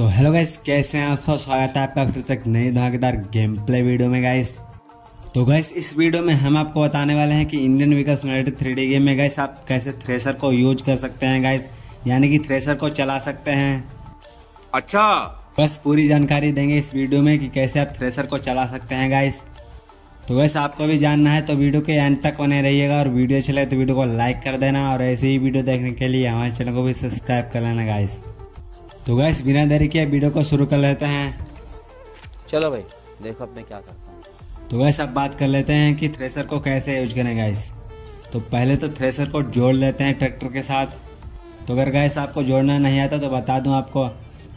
तो hello guys कैसे हैं आप सब? स्वागत है आपका फिर से एक नई धमाकेदार गेम प्ले वीडियो में गाइस तो गाइस इस वीडियो में हम आपको बताने वाले हैं कि Indian vehicles related three game में गाइस आप कैसे थ्रेसर को यूज़ कर सकते हैं गाइस यानी कि थ्रेसर को चला सकते हैं। अच्छा। बस पूरी जानकारी देंगे इस वीडियो में कि कैसे आप थ्रेसर को चला सकते हैं गाइस तो वैसे आपको भी जानना है तो वीडियो के एंड तक बने रहिएगा और वीडियो अच्छी लगे तो वीडियो को लाइक कर देना और ऐसे ही वीडियो देखने के लिए हमारे चैनल को भी सब्सक्राइब कर लेना गाइस तो गैस बिना देरी के वीडियो को शुरू कर लेते हैं। चलो भाई देखो अब मैं क्या करता हूँ। तो गैस अब बात कर लेते हैं कि थ्रेसर को कैसे यूज़ करें गैस तो पहले तो थ्रेसर को जोड़ लेते हैं ट्रैक्टर के साथ। तो अगर गैस आपको जोड़ना नहीं आता तो बता दूँ आपको।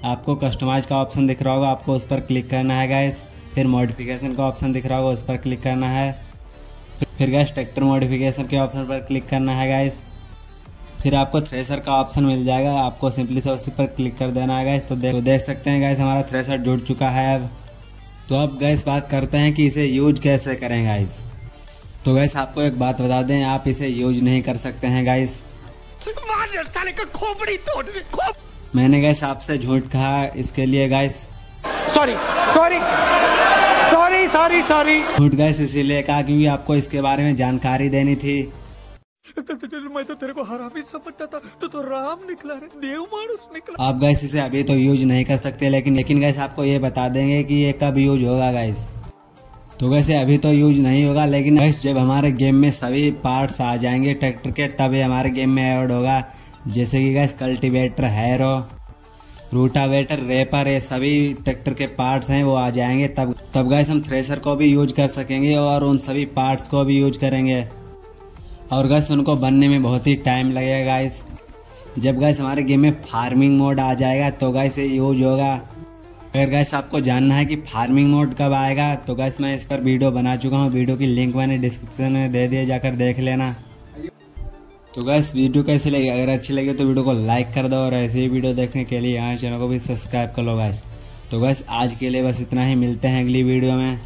आपको कस्टमाइज का ऑप्शन दिख रहा होगा आपको उस पर क्लिक करना है गैस फिर मॉडिफिकेशन का ऑप्शन दिख रहा होगा उस पर क्लिक करना है। फिर गैस ट्रैक्टर मॉडिफिकेशन के ऑप्शन पर क्लिक करना है गैस फिर आपको थ्रेसर का ऑप्शन मिल जाएगा। आपको सिंपली से उसी पर क्लिक कर देना है गैस तो देख तो देख सकते हैं गैस हमारा थ्रेसर जुड़ चुका है अब। तो अब गैस बात करते हैं कि इसे यूज़ कैसे करें गाइस तो गैस आपको एक बात बता दें आप इसे यूज़ नहीं कर सकते हैं गाइस खोपड़ी तोड़ खोप मैंने गैस आपसे झूठ कहा इसके लिए guys sorry sorry sorry sorry sorry झूठ गैस इसीलिए कहा क्योंकि आपको इसके बारे में जानकारी देनी थी। मैं तो तेरे को हरामी समझता था। तो तो राम निकला रे, देव मानुस निकला। आप गैस इसे अभी तो यूज़ नहीं कर सकते, लेकिन लेकिन गैस आपको ये बता देंगे कि ये कब यूज़ होगा गैस तो वैसे अभी तो यूज़ नहीं होगा, लेकिन गैस जब हमारे गेम में सभी पार्ट्स आ जाएँगे ट्रैक्टर के तब हमारे गेम में ऐड होगा। जैसे कि guys cultivator harrow rotavator reaper ये सभी ट्रैक्टर के पार्ट्स हैं, वो आ जाएँगे। तब तब गैस हम थ्रेसर को भी यूज़ कर सकेंगे और उन सभी पार्ट्स को भी यूज़ करेंगे। और गैस उनको बनने में बहुत ही टाइम लगेगा गाइस जब गैस हमारे गेम में फ़ार्मिंग मोड आ जाएगा तो गैस ये यूज़ होगा. अगर गैस आपको जानना है कि फ़ार्मिंग मोड कब आएगा तो गैस मैं इस पर वीडियो बना चुका हूँ. वीडियो की लिंक मैंने डिस्क्रिप्शन में दे दिया जाकर देख लेना. तो गैस वीडियो कैसी लगी? अगर अच्छी लगी तो वीडियो को लाइक कर दो और ऐसे ही वीडियो देखने के लिए यहाँ चैनल को भी सब्सक्राइब कर लो गैस तो गैस आज के लिए बस इतना ही. मिलते हैं अगली वीडियो में.